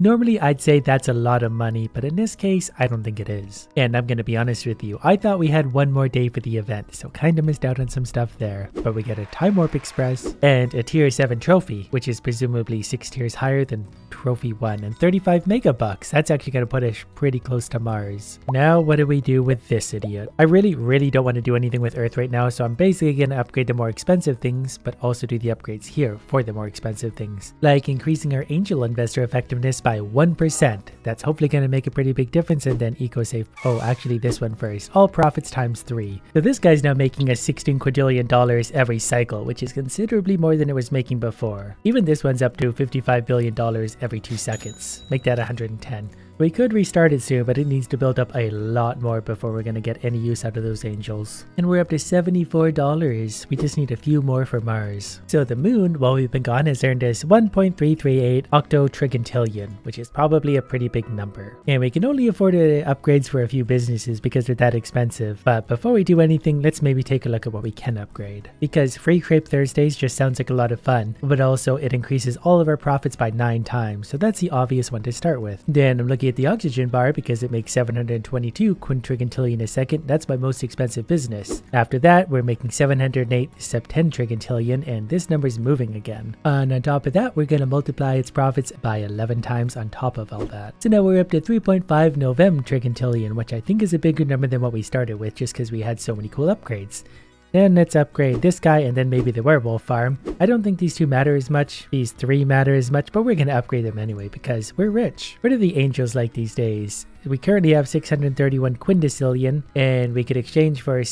Normally I'd say that's a lot of money, but in this case, I don't think it is. And I'm gonna be honest with you, I thought we had one more day for the event, so kinda missed out on some stuff there. But we get a Time Warp Express and a tier 7 trophy, which is presumably 6 tiers higher than trophy 1 and 35 megabucks. That's actually gonna put us pretty close to Mars. Now what do we do with this idiot? I really, really don't want to do anything with Earth right now, so I'm basically gonna upgrade the more expensive things, but also do the upgrades here for the more expensive things. Like increasing our Angel Investor effectiveness by 1%. That's hopefully gonna make a pretty big difference and then EcoSafe. Oh, actually this one first. All profits times 3. So this guy's now making a 16 quadrillion dollars every cycle, which is considerably more than it was making before. Even this one's up to 55 billion dollars every 2 seconds. Make that 110. We could restart it soon, but it needs to build up a lot more before we're to get any use out of those angels. And we're up to $74. We just need a few more for Mars. So the moon, while we've been gone, has earned us 1.338 octotrigintillion, which is probably a pretty big number. And we can only afford upgrades for a few businesses because they're that expensive. But before we do anything, let's maybe take a look at what we can upgrade. Because Free Crepe Thursdays just sounds like a lot of fun, but also it increases all of our profits by 9 times. So that's the obvious one to start with. Then I'm looking the oxygen bar because it makes 722 quintrigintillion a second. That's my most expensive business. After that, we're making 708 septentrigintillion, and this number is moving again. And on top of that, we're going to multiply its profits by 11 times on top of all that. So now we're up to 3.5 novem trigantillion, which I think is a bigger number than what we started with just because we had so many cool upgrades. Then let's upgrade this guy and then maybe the werewolf farm. I don't think these two matter as much, these three matter as much, but we're going to upgrade them anyway because we're rich. What are the angels like these days? We currently have 631 quindecillion and we could exchange for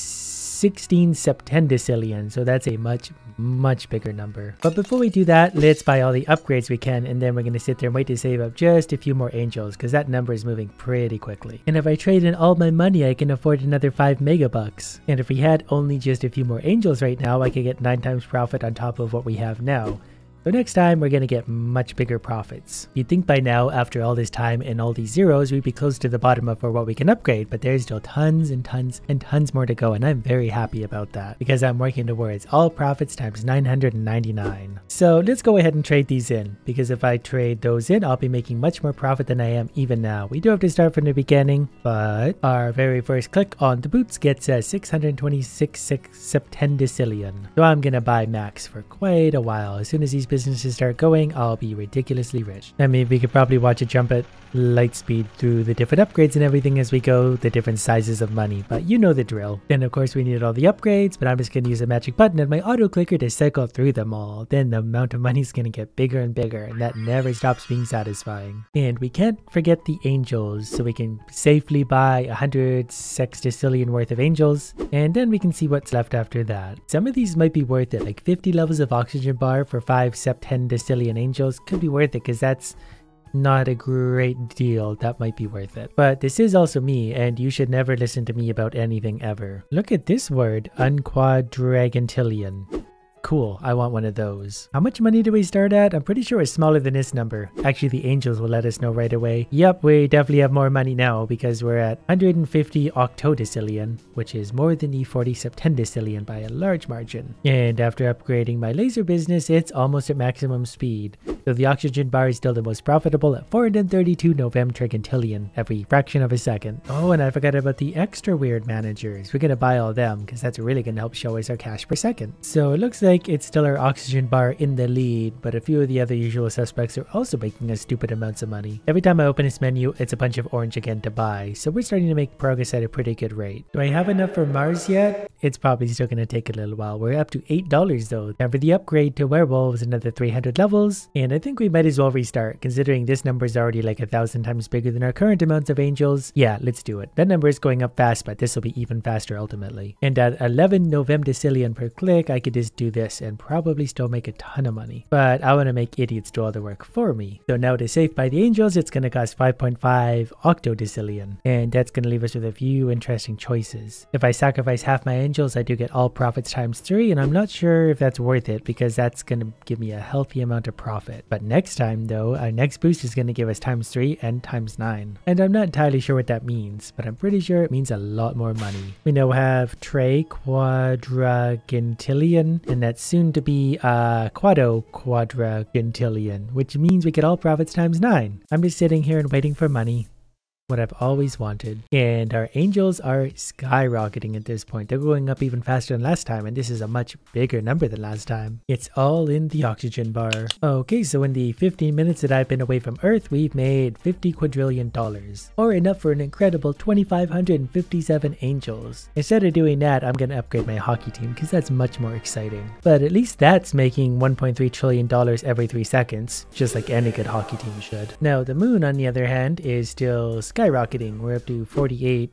16 septendecillion, so that's a much, much bigger number. But before we do that, let's buy all the upgrades we can, and then we're going to sit there and wait to save up just a few more angels, because that number is moving pretty quickly. And if I trade in all my money, I can afford another 5 megabucks. And if we had only just a few more angels right now, I could get 9 times profit on top of what we have now. So next time, we're going to get much bigger profits. You'd think by now, after all this time and all these zeros, we'd be close to the bottom of for what we can upgrade, but there's still tons and tons and tons more to go, and I'm very happy about that, because I'm working towards all profits times 999. So let's go ahead and trade these in, because if I trade those in, I'll be making much more profit than I am even now. We do have to start from the beginning, but our very first click on the boots gets us 626 septendecillion. So I'm going to buy max for quite a while. As soon as these businesses start going, I'll be ridiculously rich. I mean, we could probably watch it jump at light speed through the different upgrades and everything as we go, the different sizes of money, but you know the drill. Then of course we needed all the upgrades, but I'm just gonna use a magic button and my auto clicker to cycle through them all. Then the amount of money is gonna get bigger and bigger, and that never stops being satisfying. And we can't forget the angels, so we can safely buy 100 sextillion worth of angels, and then we can see what's left after that. Some of these might be worth it, like 50 levels of oxygen bar for 5 septendecillion angels could be worth it because that's not a great deal, that might be worth it. But this is also me, and you should never listen to me about anything ever. Look at this word, unquadragintillion. Cool, I want one of those. How much money do we start at? I'm pretty sure it's smaller than this number. Actually, the angels will let us know right away. Yep, we definitely have more money now because we're at 150 octodecillion, which is more than the 40 septendecillion by a large margin. And after upgrading my laser business, it's almost at maximum speed. So the oxygen bar is still the most profitable at 432 novem trigantillion every fraction of a second. Oh, and I forgot about the extra weird managers. We're gonna buy all them because that's really gonna help show us our cash per second. So it looks like it's still our oxygen bar in the lead, but a few of the other usual suspects are also making us stupid amounts of money. Every time I open this menu, it's a bunch of orange again to buy, so we're starting to make progress at a pretty good rate. Do I have enough for Mars yet? It's probably still to take a little while. We're up to $8 though. And for the upgrade to werewolves, another 300 levels, and I think we might as well restart, considering this number is already like a thousand times bigger than our current amounts of angels. Yeah, let's do it. That number is going up fast, but this will be even faster ultimately. And at 11 novemdecillion per click, I could just do this and probably still make a ton of money. But I want to make idiots do all the work for me. So now to save by the angels, it's going to cost 5.5 octodecillion. And that's going to leave us with a few interesting choices. If I sacrifice half my angels, I do get all profits times 3 and I'm not sure if that's worth it because that's going to give me a healthy amount of profit. But next time though, our next boost is going to give us times 3 and times 9. And I'm not entirely sure what that means, but I'm pretty sure it means a lot more money. We now have Trey Quadragintillion and that's soon to be uh, quado quadrigentillion, which means we get all profits times 9. I'm just sitting here and waiting for money what I've always wanted. And our angels are skyrocketing at this point. They're going up even faster than last time, and this is a much bigger number than last time. It's all in the oxygen bar. Okay, so in the 15 minutes that I've been away from Earth, we've made 50 quadrillion dollars, or enough for an incredible 2,557 angels. Instead of doing that, I'm gonna upgrade my hockey team because that's much more exciting. But at least that's making 1.3 trillion dollars every 3 seconds, just like any good hockey team should. Now, the moon, on the other hand, is still skyrocketing. We're up to 48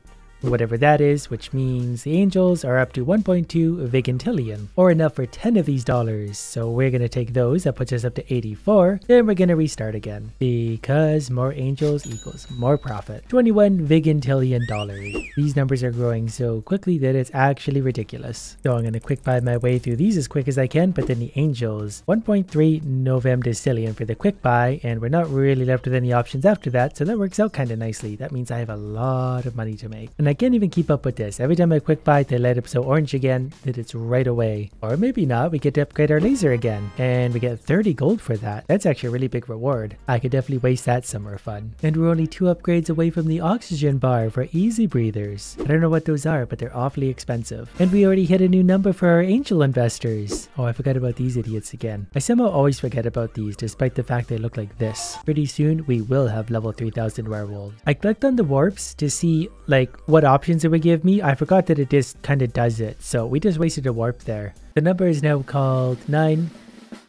whatever that is, which means the angels are up to 1.2 vigintillion, or enough for 10 of these dollars. So we're to take those, that puts us up to 84, then we're to restart again, because more angels equals more profit. 21 vigintillion dollars. These numbers are growing so quickly that it's actually ridiculous. So I'm to quick buy my way through these as quick as I can, but then the angels, 1.3 novem decillion for the quick buy, and we're not really left with any options after that, so that works out kind of nicely. That means I have a lot of money to make. And I I can't even keep up with this. Every time I quick buy, they light up so orange again that it's right away. Or maybe not, we get to upgrade our laser again. And we get 30 gold for that. That's actually a really big reward. I could definitely waste that somewhere fun. And we're only two upgrades away from the oxygen bar for easy breathers. I don't know what those are, but they're awfully expensive. And we already hit a new number for our angel investors. Oh, I forgot about these idiots again. I somehow always forget about these despite the fact they look like this. Pretty soon, we will have level 3000 werewolves. I clicked on the warps to see like what options it would give me. I forgot that it just kind of does it. So we just wasted a warp there. The number is now called 9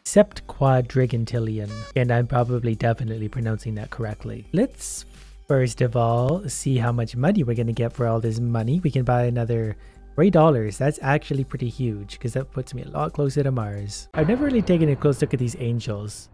septquadrigentillion. And I'm probably definitely pronouncing that correctly. Let's first of all see how much money we're going to get for all this money. We can buy another Three dollars, that's actually pretty huge because that puts me a lot closer to Mars. I've never really taken a close look at these angels,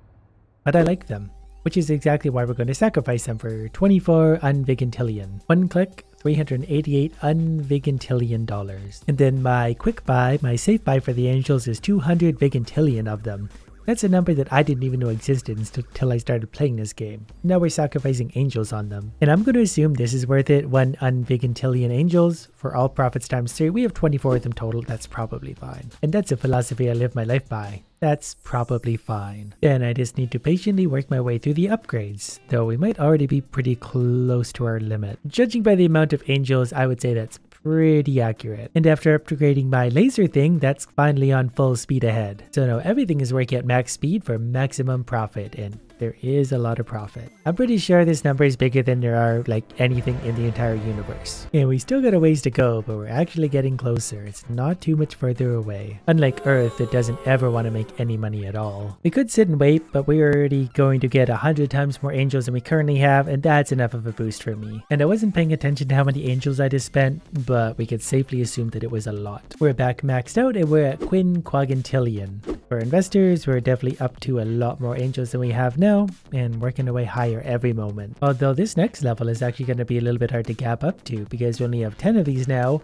but I like them, which is exactly why we're going to sacrifice them for 24 unvigintillion. One click, 388 unvigintillion dollars. And then my quick buy, my safe buy for the angels is 200 vigintillion of them. That's a number that I didn't even know existed until I started playing this game. Now we're sacrificing angels on them. And I'm going to assume this is worth it. One unvigintillion angels for all profits times 3. We have 24 of them total. That's probably fine. And that's a philosophy I live my life by. That's probably fine. Then I just need to patiently work my way through the upgrades, though we might already be pretty close to our limit. Judging by the amount of angels, I would say that's pretty accurate. And after upgrading my laser thing, that's finally on full speed ahead. So now everything is working at max speed for maximum profit and there is a lot of profit. I'm pretty sure this number is bigger than there are like anything in the entire universe. And we still got a ways to go, but we're actually getting closer. It's not too much further away. Unlike Earth, that doesn't ever want to make any money at all. We could sit and wait, but we're already going to get a hundred times more angels than we currently have, and that's enough of a boost for me. And I wasn't paying attention to how many angels I just spent, but we could safely assume that it was a lot. We're back maxed out and we're at quinquagintillion. For investors, we're definitely up to a lot more angels than we have now and working our way higher every moment. Although this next level is actually going to be a little bit hard to gap up to because we only have 10 of these now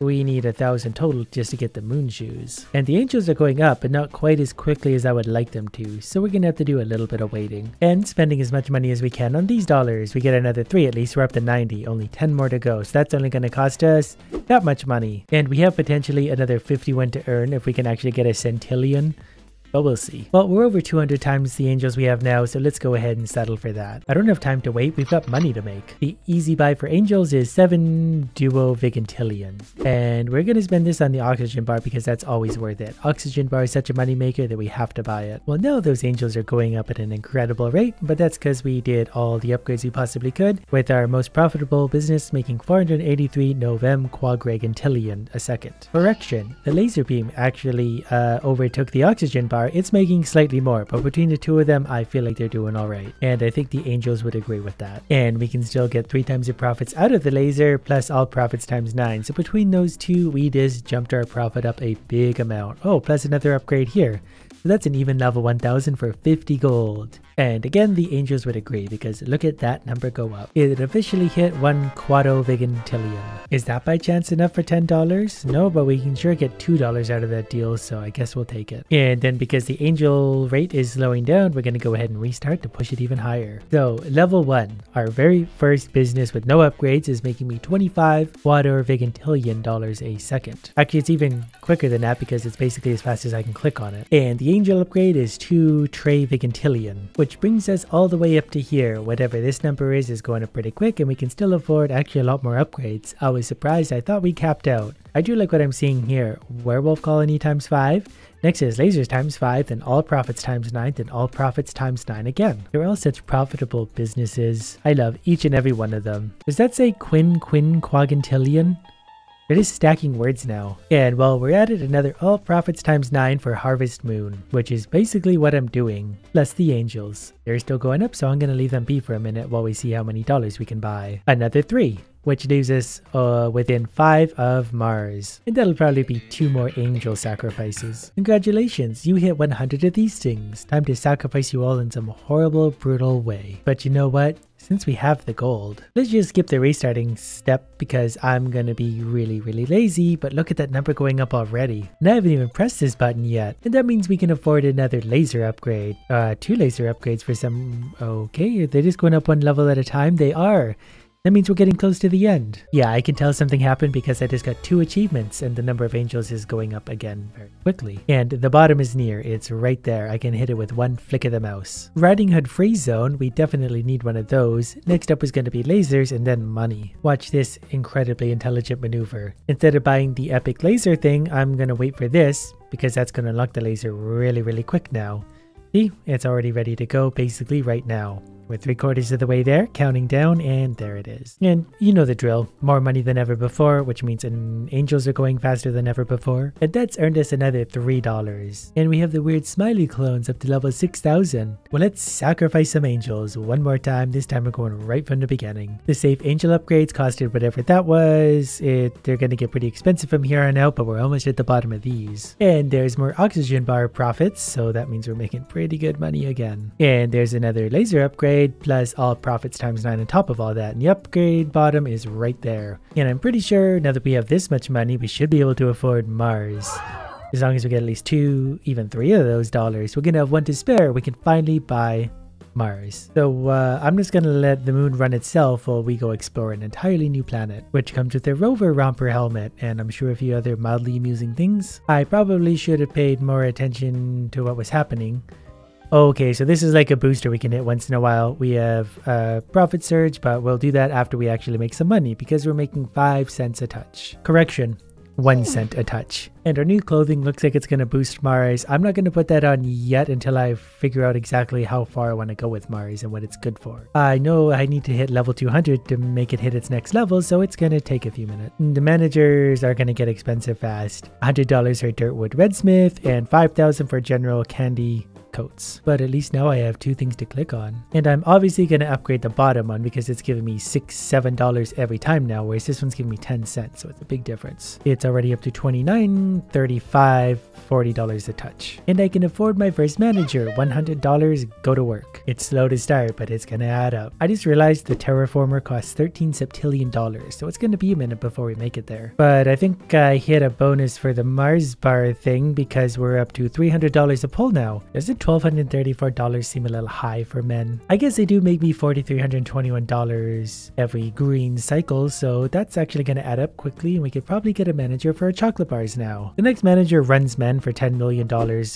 we need a thousand total just to get the moon shoes. And the angels are going up, but not quite as quickly as I would like them to, so we're gonna have to do a little bit of waiting. And spending as much money as we can on these dollars. We get another 3 at least, we're up to 90, only 10 more to go, so that's only gonna cost us that much money. And we have potentially another 51 to earn if we can actually get a centillion but we'll see. Well, we're over 200 times the angels we have now, so let's go ahead and settle for that. I don't have time to wait, we've got money to make. The easy buy for angels is 7 duo vigintillion. And we're gonna spend this on the oxygen bar because that's always worth it. Oxygen bar is such a money maker that we have to buy it. Well, now those angels are going up at an incredible rate, but that's because we did all the upgrades we possibly could, with our most profitable business making 483 novem quadrigentillion a second. Correction, the laser beam actually uh, overtook the oxygen bar it's making slightly more, but between the two of them, I feel like they're doing alright. And I think the angels would agree with that. And we can still get three times the profits out of the laser, plus all profits times nine. So between those two, we just jumped our profit up a big amount. Oh, plus another upgrade here. So that's an even level 1000 for 50 gold. And again, the angels would agree because look at that number go up. It officially hit one quado vigintillion. Is that by chance enough for $10? No, but we can sure get $2 out of that deal, so I guess we'll take it. And then because the angel rate is slowing down, we're going to go ahead and restart to push it even higher. So level 1, our very first business with no upgrades is making me 25 quado vigintillion dollars a second. Actually, it's even quicker than that because it's basically as fast as I can click on it. And the angel upgrade is 2 Trey vigintillion, which which brings us all the way up to here. Whatever this number is is going up pretty quick and we can still afford actually a lot more upgrades. I was surprised, I thought we capped out. I do like what I'm seeing here. Werewolf Colony times 5. Next is lasers times 5, then all profits times 9, then all profits times 9 again. They're all such profitable businesses. I love each and every one of them. Does that say Quin Quin Quagintillion? It is stacking words now. And while we're at it, another all profits times 9 for Harvest Moon, which is basically what I'm doing, plus the angels. They're still going up, so I'm to leave them be for a minute while we see how many dollars we can buy. Another 3, which leaves us uh, within 5 of Mars. And that'll probably be 2 more angel sacrifices. Congratulations, you hit 100 of these things. Time to sacrifice you all in some horrible, brutal way. But you know what? Since we have the gold, let's just skip the restarting step because I'm gonna be really, really lazy, but look at that number going up already. And I haven't even pressed this button yet. And that means we can afford another laser upgrade. Uh, two laser upgrades for some... Okay, they're just going up one level at a time? They are. That means we're getting close to the end. Yeah, I can tell something happened because I just got two achievements and the number of angels is going up again very quickly. And the bottom is near, it's right there. I can hit it with one flick of the mouse. Riding Hood Free Zone, we definitely need one of those. Next up is going to be lasers and then money. Watch this incredibly intelligent maneuver. Instead of buying the epic laser thing, I'm going to wait for this because that's going to unlock the laser really, really quick now. See, it's already ready to go basically right now. We're three quarters of the way there, counting down, and there it is. And you know the drill. More money than ever before, which means an angels are going faster than ever before. And that's earned us another $3. And we have the weird smiley clones up to level 6000. Well, let's sacrifice some angels one more time. This time we're going right from the beginning. The safe angel upgrades costed whatever that was. It They're going to get pretty expensive from here on out, but we're almost at the bottom of these. And there's more oxygen bar profits, so that means we're making pretty good money again. And there's another laser upgrade upgrade plus all profits times 9 on top of all that. And the upgrade bottom is right there. And I'm pretty sure now that we have this much money, we should be able to afford Mars. As long as we get at least two, even three of those dollars, we're gonna have one to spare. We can finally buy Mars. So uh, I'm just gonna let the moon run itself while we go explore an entirely new planet, which comes with a rover romper helmet and I'm sure a few other mildly amusing things. I probably should have paid more attention to what was happening. Okay, so this is like a booster we can hit once in a while. We have a profit surge, but we'll do that after we actually make some money because we're making 5 cents a touch. Correction, 1 hmm. cent a touch. And our new clothing looks like it's going to boost Mars. I'm not going to put that on yet until I figure out exactly how far I want to go with Mars and what it's good for. I know I need to hit level 200 to make it hit its next level, so it's going to take a few minutes. The managers are going to get expensive fast. $100 for Dirtwood Redsmith and 5000 for General Candy coats. But at least now I have two things to click on. And I'm obviously going to upgrade the bottom one because it's giving me six, seven dollars every time now, whereas this one's giving me 10 cents. So it's a big difference. It's already up to 29, 35, $40 a touch. And I can afford my first manager, $100, go to work. It's slow to start, but it's gonna add up. I just realized the terraformer costs 13 septillion dollars, so it's gonna be a minute before we make it there. But I think I hit a bonus for the Mars bar thing because we're up to $300 a pull now. Does it $1,234 seem a little high for men? I guess they do make me $4,321 every green cycle, so that's actually gonna add up quickly and we could probably get a manager for our chocolate bars now. The next manager runs men for $10 million.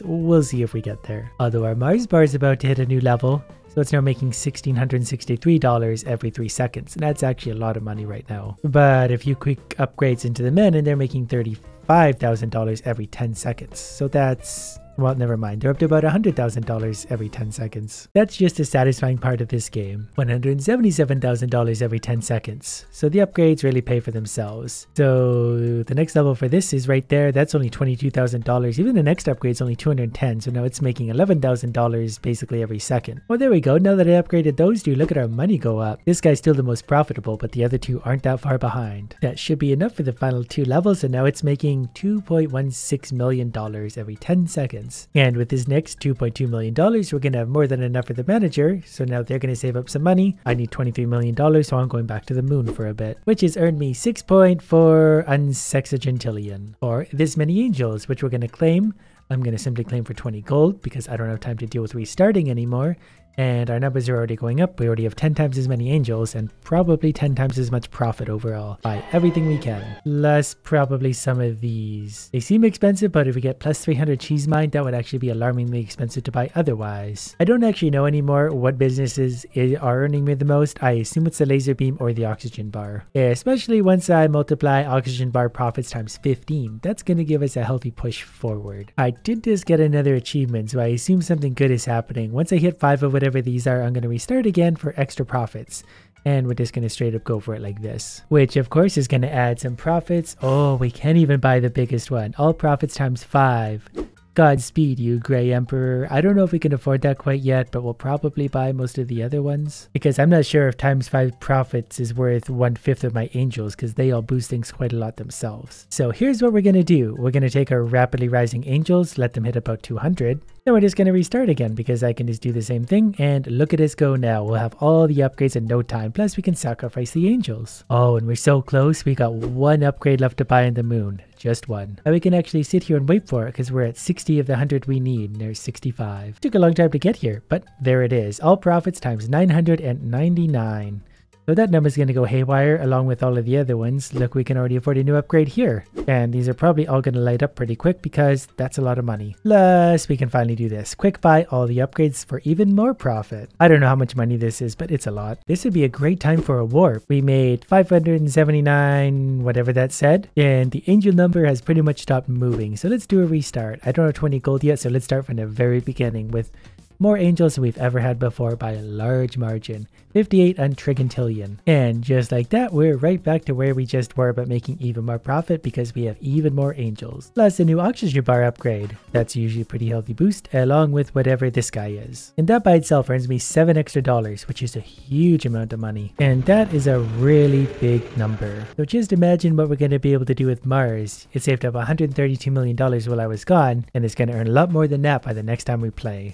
We'll see if we get there. Although our Mars bar is about to hit a new level, so it's now making $1,663 every 3 seconds, and that's actually a lot of money right now. But a few quick upgrades into the men, and they're making $35,000 every 10 seconds. So that's well, never mind. They're up to about $100,000 every 10 seconds. That's just a satisfying part of this game. $177,000 every 10 seconds. So the upgrades really pay for themselves. So the next level for this is right there. That's only $22,000. Even the next upgrade is only 210. So now it's making $11,000 basically every second. Well, there we go. Now that I upgraded those two, look at our money go up. This guy's still the most profitable, but the other two aren't that far behind. That should be enough for the final two levels. And now it's making $2.16 million every 10 seconds. Events. And with this next $2.2 million, we're going to have more than enough for the manager. So now they're going to save up some money. I need $23 million, so I'm going back to the moon for a bit, which has earned me 6.4 unsexagintillion, or this many angels, which we're going to claim. I'm going to simply claim for 20 gold because I don't have time to deal with restarting anymore and our numbers are already going up. We already have 10 times as many angels and probably 10 times as much profit overall. Buy everything we can. Plus probably some of these. They seem expensive, but if we get plus 300 cheese mine, that would actually be alarmingly expensive to buy otherwise. I don't actually know anymore what businesses are earning me the most. I assume it's the laser beam or the oxygen bar. Especially once I multiply oxygen bar profits times 15. That's going to give us a healthy push forward. I did just get another achievement, so I assume something good is happening. Once I hit 5 of whatever these are, I'm going to restart again for extra profits. And we're just going to straight up go for it like this, which of course is going to add some profits. Oh, we can't even buy the biggest one. All profits times five. Godspeed, you Grey Emperor. I don't know if we can afford that quite yet, but we'll probably buy most of the other ones. Because I'm not sure if times 5 profits is worth one-fifth of my angels, because they all boost things quite a lot themselves. So here's what we're going to do. We're going to take our rapidly rising angels, let them hit about 200. Then we're just going to restart again, because I can just do the same thing, and look at us go now. We'll have all the upgrades in no time, plus we can sacrifice the angels. Oh, and we're so close. We got one upgrade left to buy in the moon just one. Now we can actually sit here and wait for it because we're at 60 of the 100 we need and there's 65. Took a long time to get here, but there it is. All profits times 999. So that number is going to go haywire along with all of the other ones. Look, we can already afford a new upgrade here. And these are probably all going to light up pretty quick because that's a lot of money. Plus, we can finally do this. Quick buy all the upgrades for even more profit. I don't know how much money this is, but it's a lot. This would be a great time for a warp. We made 579, whatever that said. And the angel number has pretty much stopped moving. So let's do a restart. I don't have 20 gold yet, so let's start from the very beginning with more angels than we've ever had before by a large margin. 58 untrigintillion. And just like that, we're right back to where we just were, but making even more profit because we have even more angels. Plus a new oxygen bar upgrade. That's usually a pretty healthy boost, along with whatever this guy is. And that by itself earns me 7 extra dollars, which is a huge amount of money. And that is a really big number. So just imagine what we're going to be able to do with Mars. It saved up $132 million while I was gone, and it's going to earn a lot more than that by the next time we play.